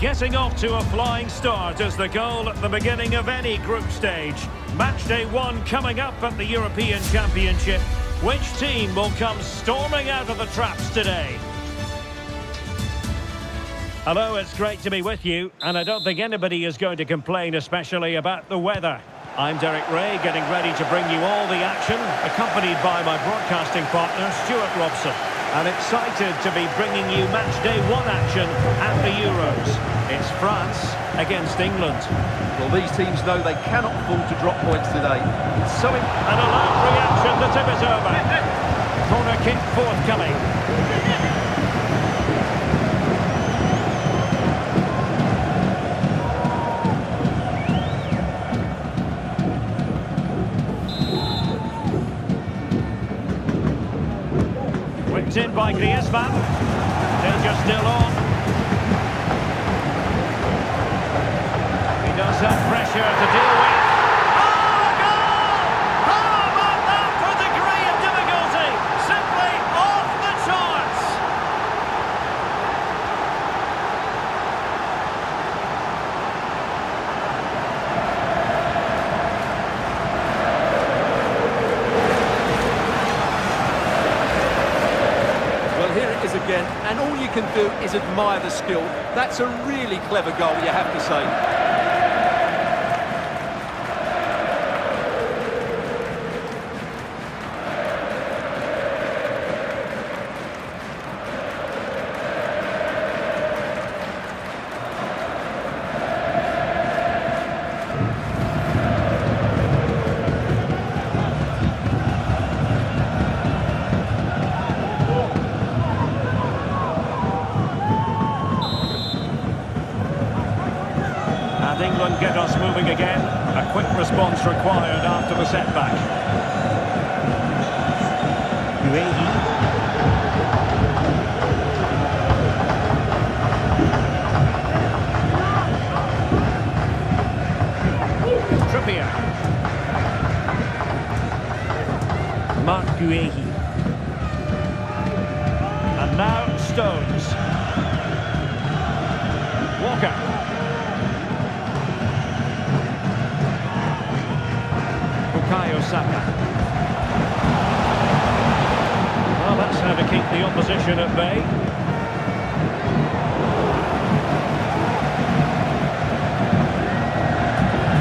Getting off to a flying start is the goal at the beginning of any group stage. Match day one coming up at the European Championship. Which team will come storming out of the traps today? Hello, it's great to be with you, and I don't think anybody is going to complain especially about the weather. I'm Derek Ray, getting ready to bring you all the action, accompanied by my broadcasting partner, Stuart Robson. I'm excited to be bringing you match day one action at the Euros. It's France against England. Well, these teams know they cannot afford to drop points today. It's so... And a loud reaction, the tip is over. Corner kick forthcoming. By Griezmann. Danger still on. He does have pressure to deal with. Oh, goal! How about that for degree of difficulty? Simply off the charts. Well, here it is again, and all you can do is admire the skill. That's a really clever goal, you have to say. Required after the setback. Trippier. Marc Guehi. And now Stones. Walker. Saka. Well, that's how to keep the opposition at bay.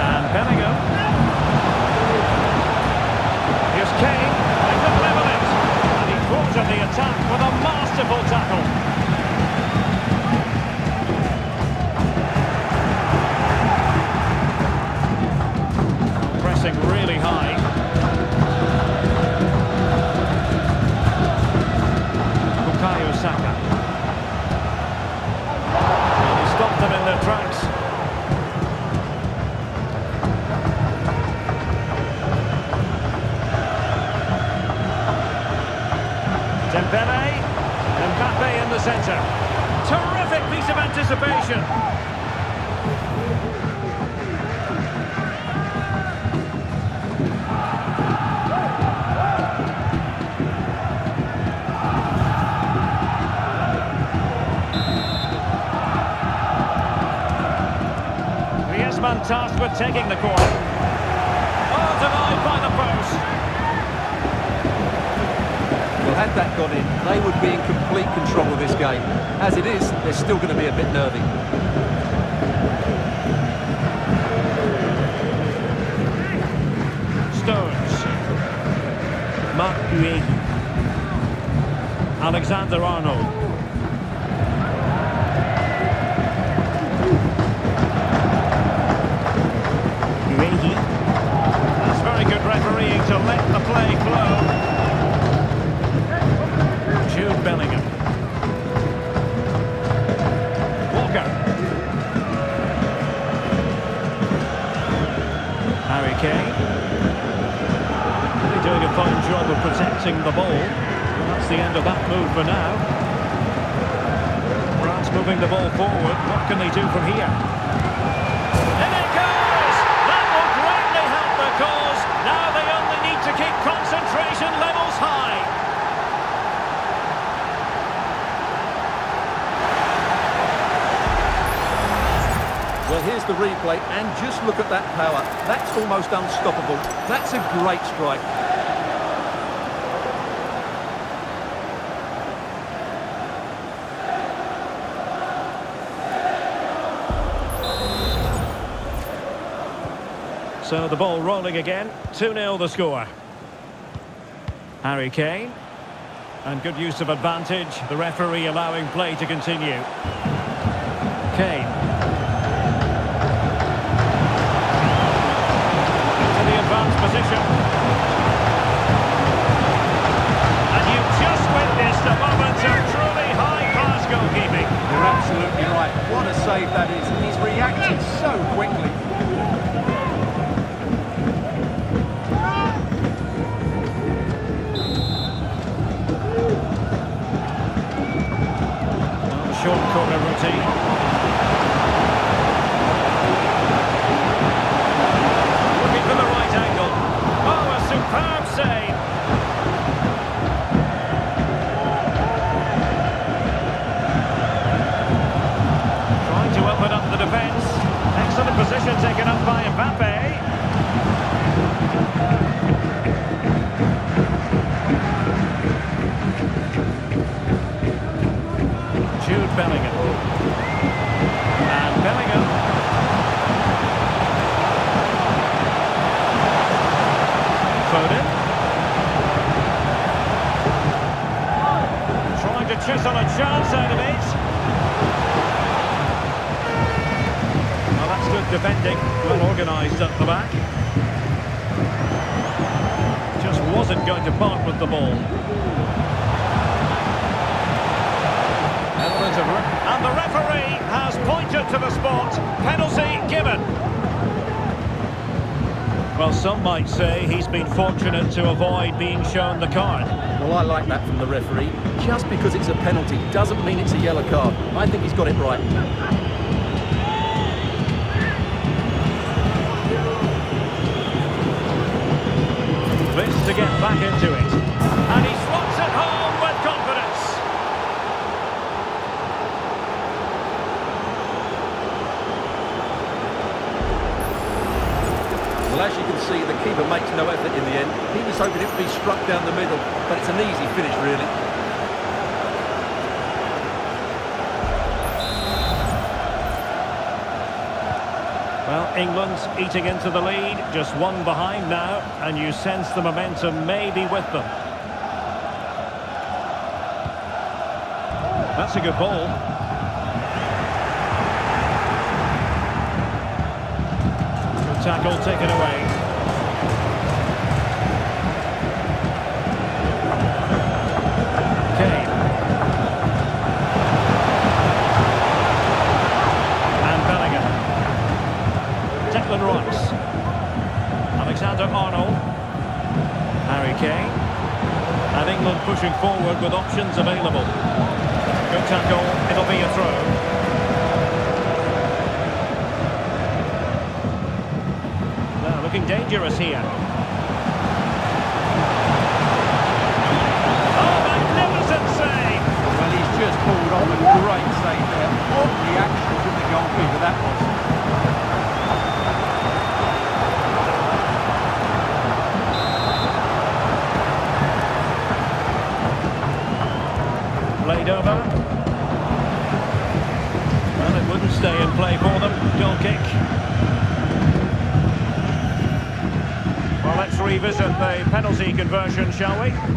And Bellingham. Here's Kane. They could level it. And he thwarted the attack with a masterful tackle. Pressing really high. Bukayo Saka. And he stopped them in their tracks. Dembele. And Mbappe in the centre. Terrific piece of anticipation. Tasked with taking the corner. Oh, denied by the post. Well, had that gone in, they would be in complete control of this game. As it is, they're still going to be a bit nervy. Stones. Marc Guehi. Alexander Arnold. Guehi. That's very good refereeing to let the play. Jude Bellingham. Walker. Harry Kane. Doing a fine job of protecting the ball. That's the end of that move for now. France moving the ball forward. What can they do from here? Here's the replay, and just look at that power. That's almost unstoppable. That's a great strike. So the ball rolling again. 2-0 the score. Harry Kane. And good use of advantage. The referee allowing play to continue. Kane. Position. And you've just witnessed a moment of truly high-class goalkeeping. You're absolutely right. What a save that is. He's reacted so quickly. Short corner routine. To the spot. Penalty given. Well, some might say he's been fortunate to avoid being shown the card. Well, I like that from the referee. Just because it's a penalty doesn't mean it's a yellow card. I think he's got it right. To get back into it. Makes no effort in the end. He was hoping it would be struck down the middle, but it's an easy finish, really. Well, England's eating into the lead, just one behind now, and you sense the momentum may be with them. That's a good ball. Good tackle taken away. Kane. And Bellingham. Declan Rice. Alexander Arnold. Harry Kane. And England pushing forward with options available. Good tackle. It'll be a throw. Now looking dangerous here. Oh, magnificent save! Well, he's just pulled off a great save there. What reaction from the goalkeeper that was. Play for them. Goal kick. Well, let's revisit the penalty conversion, shall we?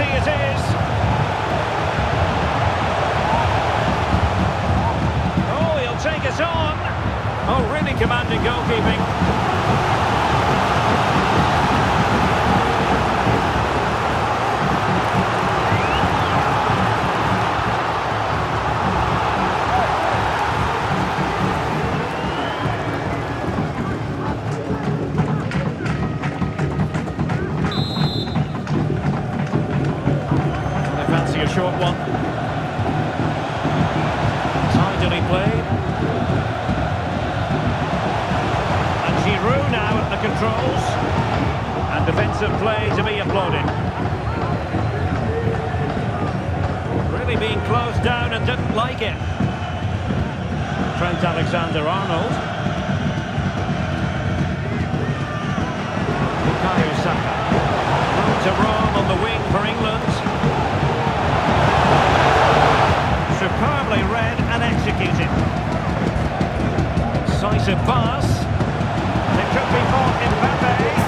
Penalty it is. Oh, he'll take it on. Oh, really commanding goalkeeping. Down and didn't like it. Trent Alexander-Arnold. Bukayo Saka. To roam on the wing for England. Superbly read and executed. Decisive pass. It could be for Mbappe.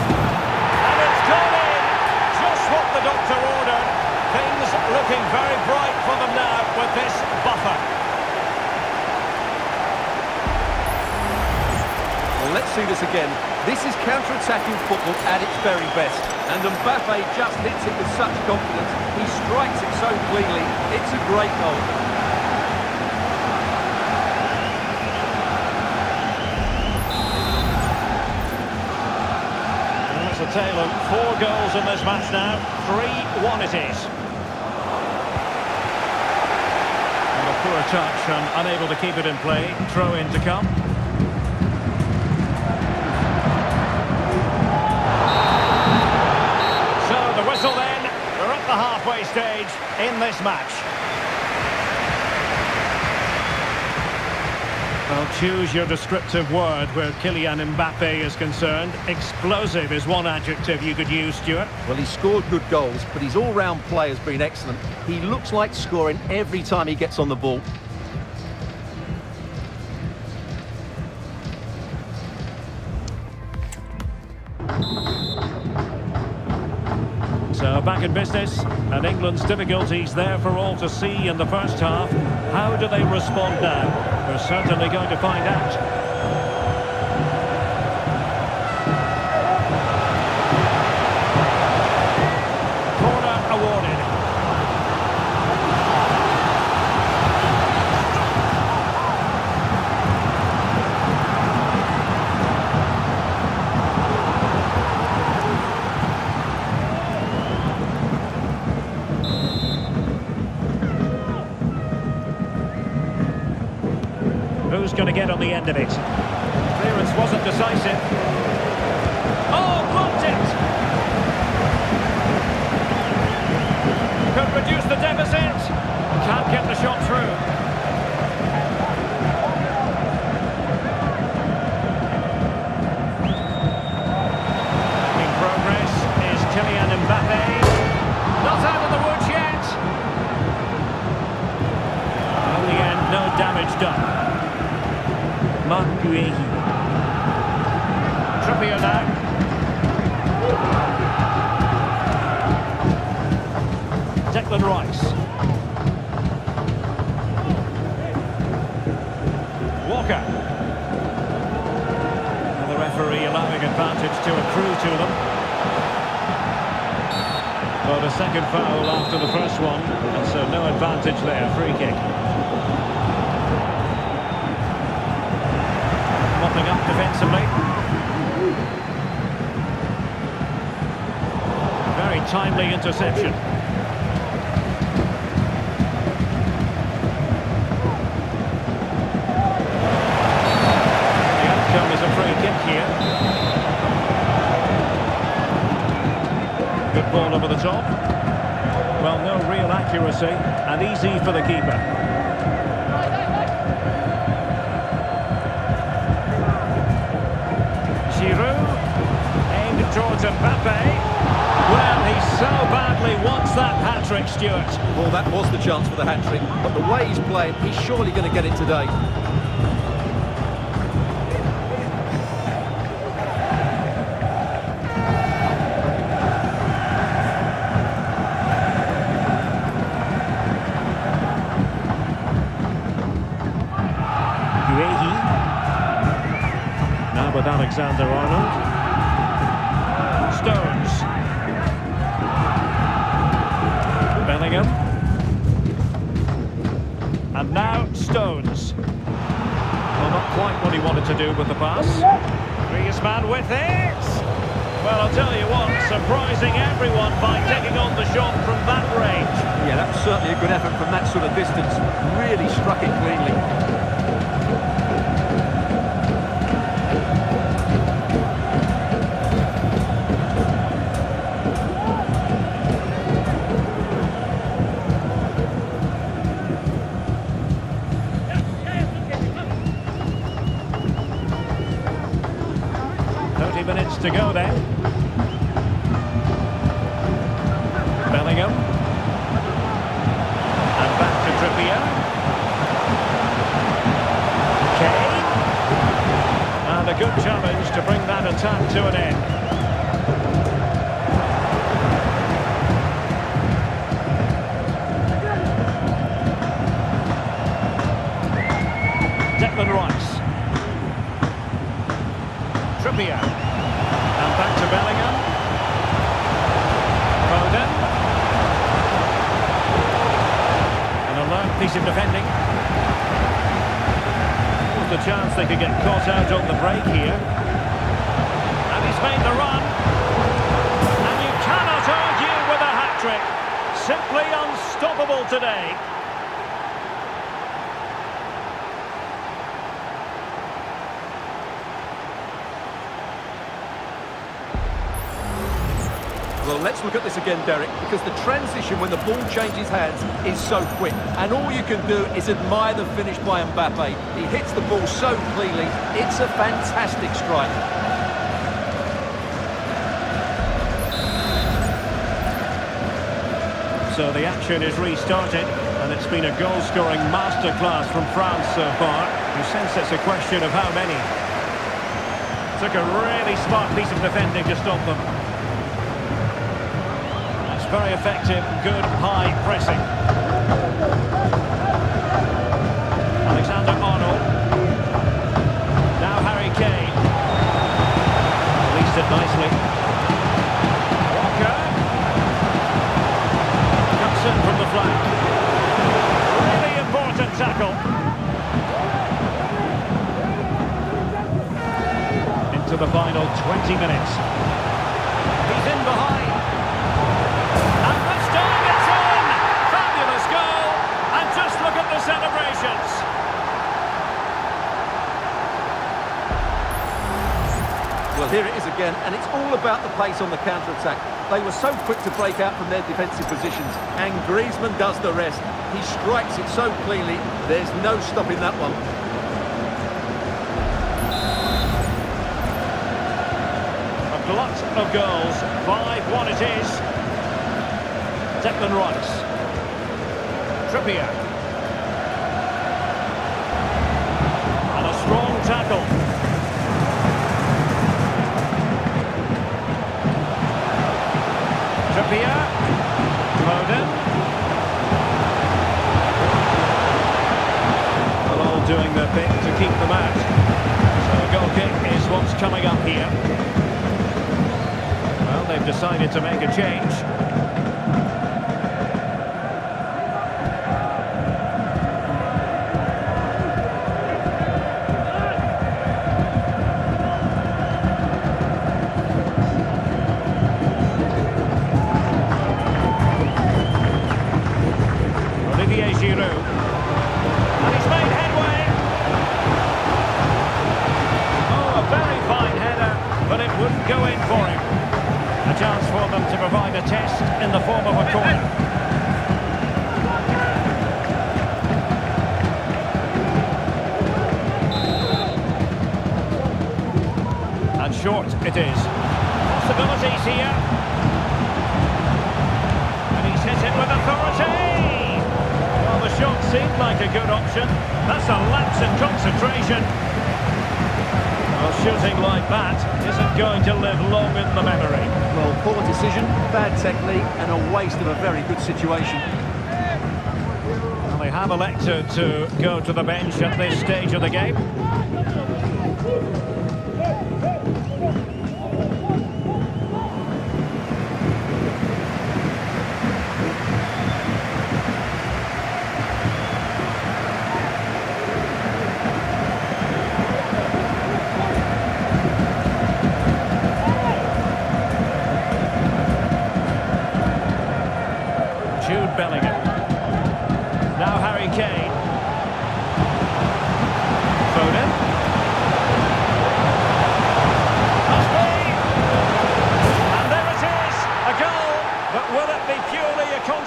Let's see this again. This is counter-attacking football at its very best. And Mbappe just hits it with such confidence. He strikes it so cleanly. It's a great goal. Of four goals in this match now. 3-1 it is. And a poor touch and unable to keep it in play. Throw in to come. In this match. Well, choose your descriptive word where Kylian Mbappe is concerned. Explosive is one adjective you could use, Stuart. Well, he scored good goals, but his all-round play has been excellent. He looks like scoring every time he gets on the ball. Business, and England's difficulties there for all to see in the first half. How do they respond now? We're certainly going to find out. Who's going to get on the end of it? Clearance wasn't decisive. Oh, blocked it! Could reduce the deficit. Can't get the shot through. In progress is Kylian Mbappe. Not out of the woods yet. In the end, no damage done. Guehi. Trippier now. Declan Rice. Walker. And the referee allowing advantage to accrue to them. But a second foul after the first one, and so no advantage there, free kick. Up defensively. Very timely interception. The outcome is a free kick here. Good ball over the top. Well, no real accuracy, and easy for the keeper. trick, Stuart. Well, that was the chance for the hat-trick, but the way he's playing, he's surely going to get it today. Alexander Arnold. Quite what he wanted to do with the pass. Griezmann with it. Well, I'll tell you what, surprising everyone by taking on the shot from that range. Yeah, that was certainly a good effort from that sort of distance. Really struck it cleanly. Good challenge to bring that attack to an end. Declan Rice. Trippier. And back to Bellingham. Foden. An alert piece of defending. Was the chance they could get caught out on the break here. And he's made the run. And you cannot argue with a hat-trick. Simply unstoppable today. Well, let's look at this again, Derek, because the transition when the ball changes hands is so quick. And all you can do is admire the finish by Mbappe. He hits the ball so cleanly. It's a fantastic strike. So the action is restarted, and it's been a goal-scoring masterclass from France so far. You sense it's a question of how many. Took a really smart piece of defending to stop them. Very effective, good high pressing. Alexander-Arnold. Now Harry Kane. Released it nicely. Walker. Cuts in from the flank. Really important tackle. Into the final 20 minutes. Well, here it is again, and it's all about the pace on the counter-attack. They were so quick to break out from their defensive positions, and Griezmann does the rest. He strikes it so cleanly, there's no stopping that one. A glut of goals. 5-1 it is. Declan Rice. Trippier. And a strong tackle. Trippier. Foden. Well, all doing their bit to keep them out. So a goal kick is what's coming up here. Well, they've decided to make a change. That's a lapse in concentration. Well, shooting like that isn't going to live long in the memory. Well, poor decision, bad technique, and a waste of a very good situation. Well, they have elected to go to the bench at this stage of the game.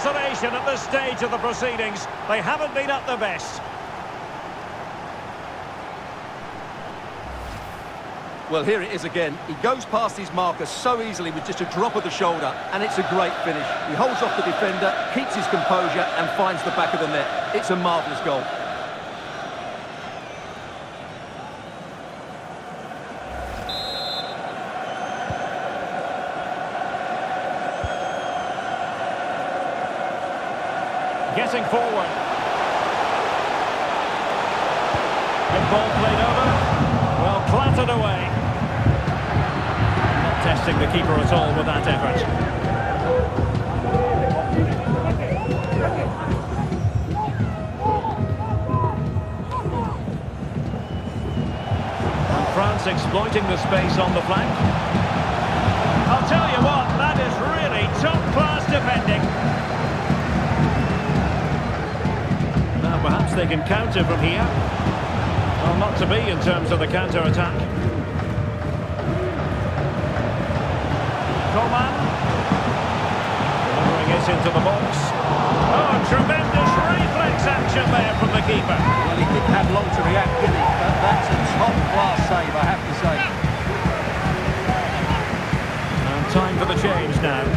Consolation at this stage of the proceedings? They haven't been at their best. Well, here it is again. He goes past his marker so easily with just a drop of the shoulder, and it's a great finish. He holds off the defender, keeps his composure, and finds the back of the net. It's a marvellous goal. Getting forward. Good ball played over. Well, clattered away. The keeper at all with that effort. France exploiting the space on the flank. I'll tell you what, that is really top-class defending. Now perhaps they can counter from here. Well, not to be in terms of the counter-attack. Coman. Delivering it into the box. Oh, tremendous reflex action there from the keeper. Well, he didn't have long to react, did he? But that's a top-class save, I have to say. And time for the change now.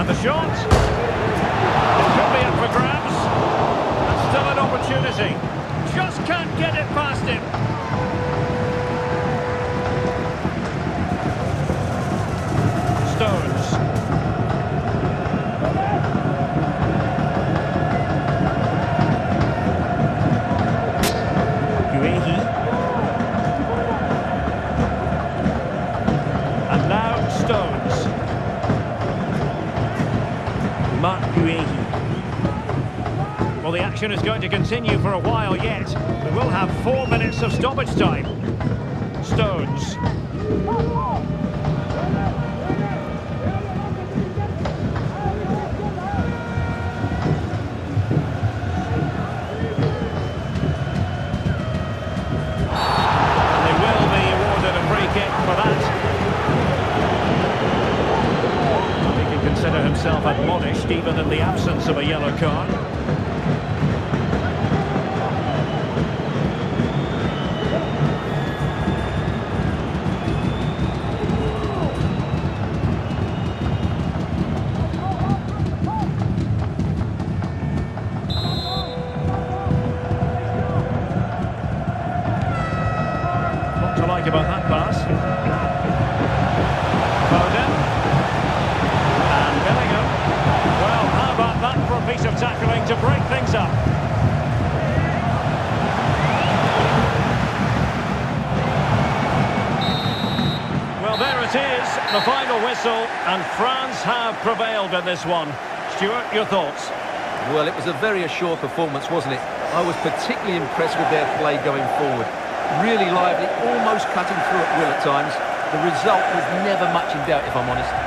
And the shot. It could be up for grabs. And still an opportunity. Just can't get action is going to continue for a while yet. We will have four minutes of stoppage time. Stones. Whistle, and France have prevailed in this one. Stuart, your thoughts? Well, it was a very assured performance, wasn't it? I was particularly impressed with their play going forward. Really lively, almost cutting through at will at times. The result was never much in doubt, if I'm honest.